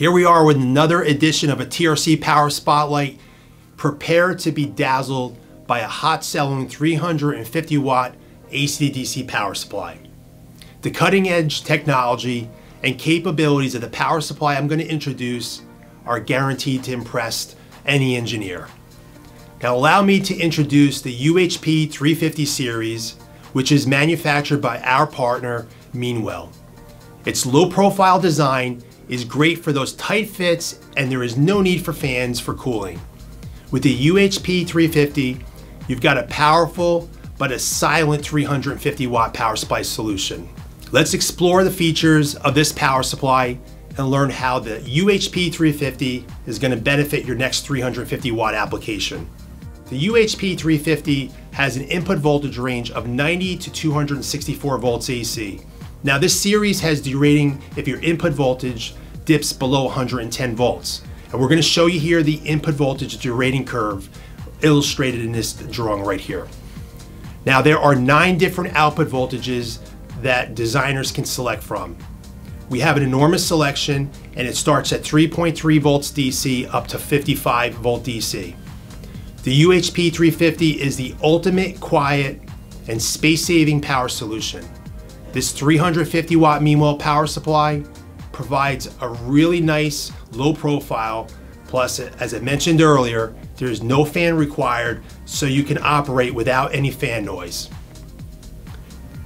Here we are with another edition of a TRC Power Spotlight. Prepare to be dazzled by a hot selling 350 watt AC DC power supply. The cutting edge technology and capabilities of the power supply I'm going to introduce are guaranteed to impress any engineer. Now allow me to introduce the UHP 350 series, which is manufactured by our partner, Meanwell. Its low profile design is great for those tight fits and there is no need for fans for cooling. With the UHP 350, you've got a powerful but a silent 350 watt power supply solution. Let's explore the features of this power supply and learn how the UHP 350 is going to benefit your next 350 watt application. The UHP 350 has an input voltage range of 90 to 264 volts AC. Now this series has derating if your input voltage dips below 110 volts. And we're gonna show you here the input voltage derating curve illustrated in this drawing right here. Now there are nine different output voltages that designers can select from. We have an enormous selection and it starts at 3.3 volts DC up to 55 volt DC. The UHP 350 is the ultimate quiet and space saving power solution. This 350 watt Meanwell power supply provides a really nice low profile. Plus, as I mentioned earlier, there's no fan required, so you can operate without any fan noise.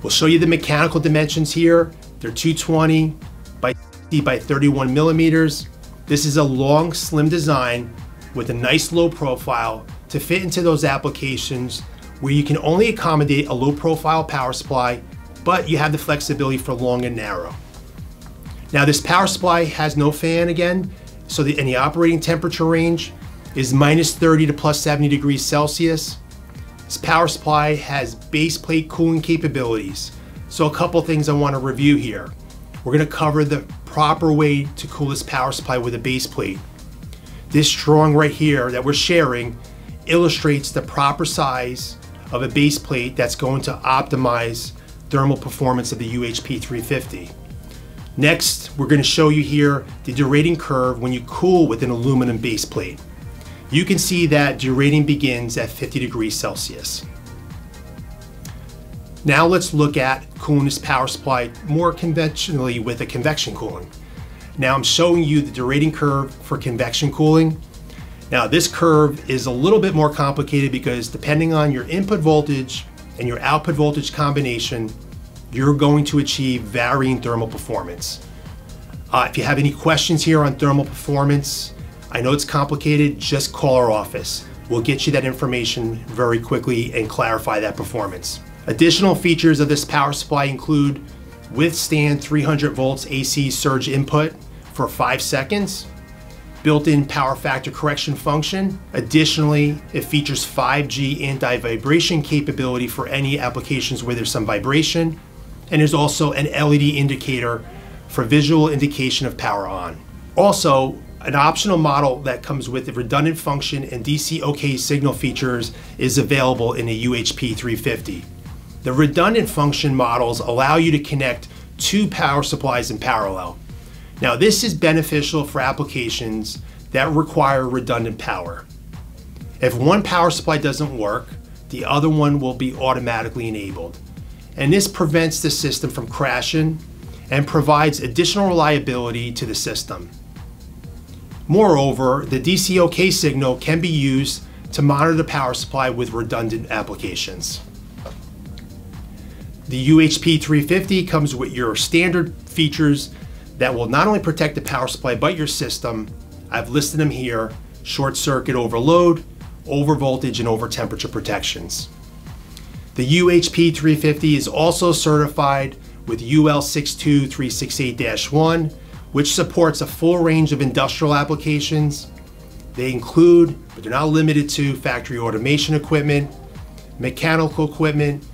We'll show you the mechanical dimensions here. They're 220 by 60 by 31 millimeters. This is a long, slim design with a nice low profile to fit into those applications where you can only accommodate a low profile power supply, but you have the flexibility for long and narrow. Now this power supply has no fan again, so the, and the operating temperature range is minus 30 to plus 70 degrees Celsius. This power supply has base plate cooling capabilities. So a couple things I want to review here. We're going to cover the proper way to cool this power supply with a base plate. This drawing right here that we're sharing illustrates the proper size of a base plate that's going to optimize thermal performance of the UHP 350. Next, we're going to show you here the derating curve when you cool with an aluminum base plate. You can see that derating begins at 50 degrees Celsius. Now let's look at cooling this power supply more conventionally with a convection cooling. Now I'm showing you the derating curve for convection cooling. Now this curve is a little bit more complicated because depending on your input voltage and your output voltage combination, you're going to achieve varying thermal performance. Uh, if you have any questions here on thermal performance, I know it's complicated, just call our office. We'll get you that information very quickly and clarify that performance. Additional features of this power supply include withstand 300 volts AC surge input for five seconds, built-in power factor correction function. Additionally, it features 5G anti-vibration capability for any applications where there's some vibration, and there's also an LED indicator for visual indication of power on. Also, an optional model that comes with redundant function and DC OK signal features is available in the UHP 350. The redundant function models allow you to connect two power supplies in parallel. Now this is beneficial for applications that require redundant power. If one power supply doesn't work, the other one will be automatically enabled and this prevents the system from crashing and provides additional reliability to the system. Moreover, the DCOK signal can be used to monitor the power supply with redundant applications. The UHP 350 comes with your standard features that will not only protect the power supply but your system. I've listed them here, short circuit overload, over voltage and over temperature protections. The UHP 350 is also certified with UL 62368-1, which supports a full range of industrial applications. They include, but they're not limited to, factory automation equipment, mechanical equipment,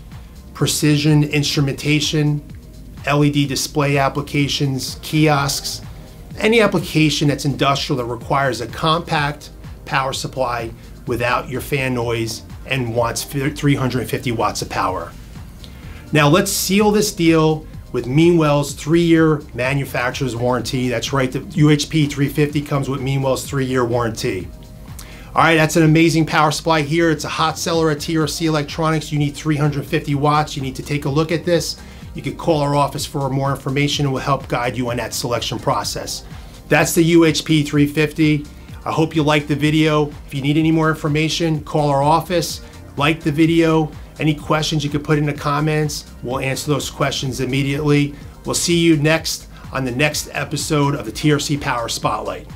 precision instrumentation, LED display applications, kiosks, any application that's industrial that requires a compact power supply without your fan noise and wants 350 watts of power. Now let's seal this deal with Meanwell's three-year manufacturer's warranty. That's right, the UHP 350 comes with Meanwell's three-year warranty. All right, that's an amazing power supply here. It's a hot seller at TRC Electronics. You need 350 watts. You need to take a look at this. You can call our office for more information and we'll help guide you on that selection process. That's the UHP 350. I hope you liked the video. If you need any more information, call our office, like the video. Any questions you can put in the comments. We'll answer those questions immediately. We'll see you next on the next episode of the TRC Power Spotlight.